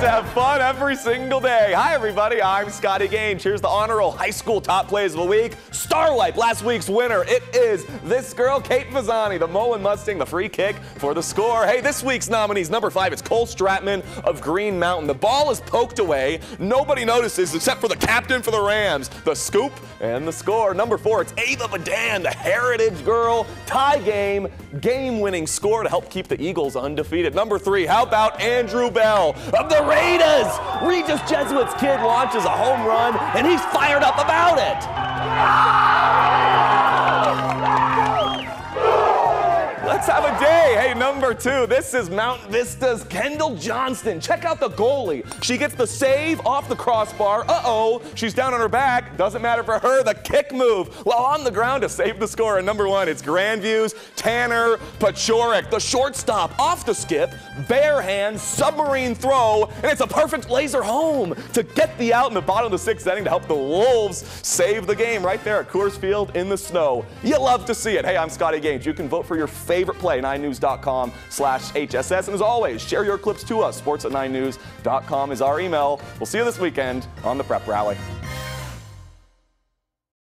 to have fun every single day. Hi, everybody. I'm Scotty Gaines. Here's the honor roll high school top plays of the week. Starlight, last week's winner. It is this girl, Kate Fazzani, the Mullen Mustang, the free kick for the score. Hey, this week's nominees, number five, it's Cole Stratman of Green Mountain. The ball is poked away. Nobody notices except for the captain for the Rams. The scoop and the score. Number four, it's Ava Badan, the Heritage girl. Tie game, game-winning score to help keep the Eagles undefeated. Number three, how about Andrew Bell of the Raiders? Regis Jesuits kid launches a home run, and he's fired up about it. Let's have a day. Hey, number two, this is Mount Vista's Kendall Johnston. Check out the goalie. She gets the save off the crossbar. Uh-oh, she's down on her back. Doesn't matter for her, the kick move. While on the ground to save the score. And number one, it's Grandview's Tanner Pachorik, the shortstop off the skip, bare hand, submarine throw, and it's a perfect laser home to get the out in the bottom of the sixth inning to help the Wolves save the game right there at Coors Field in the snow. You love to see it. Hey, I'm Scotty Gaines. You can vote for your favorite play, 9news.com slash HSS. And as always, share your clips to us. Sports at 9news.com is our email. We'll see you this weekend on the Prep Rally.